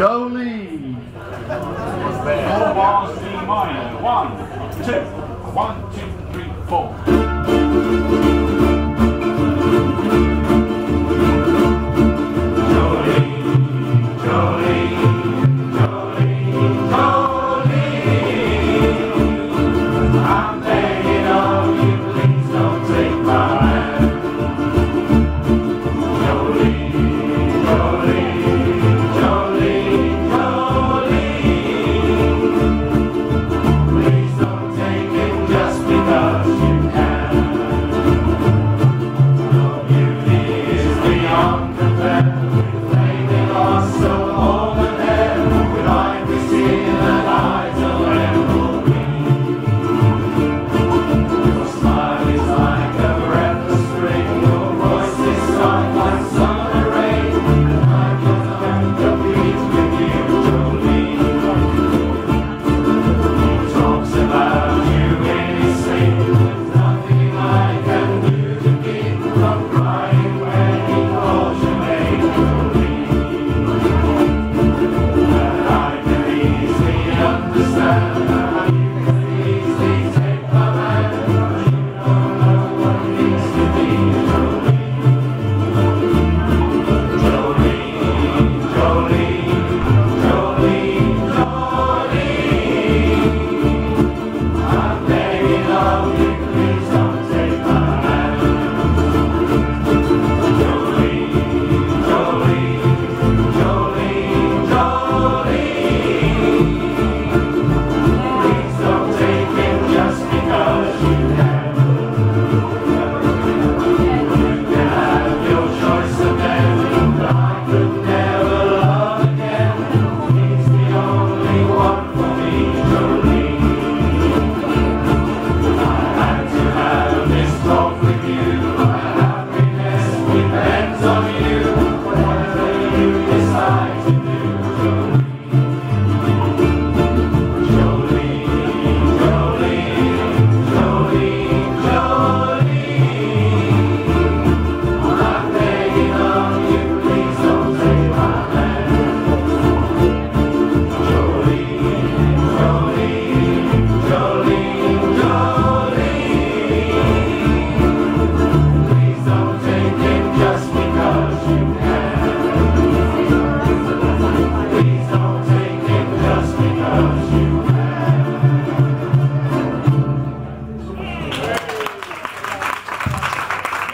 Jolie. Four bars, D minor. One, two, one, two, three, four.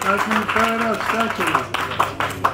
От Михаила Статина.